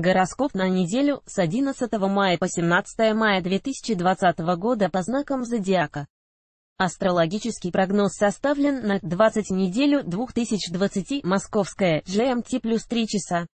Гороскоп на неделю с 11 мая по 17 мая 2020 года по знакам зодиака. Астрологический прогноз составлен на 20 неделю 2020 Московская, GMT плюс 3 часа.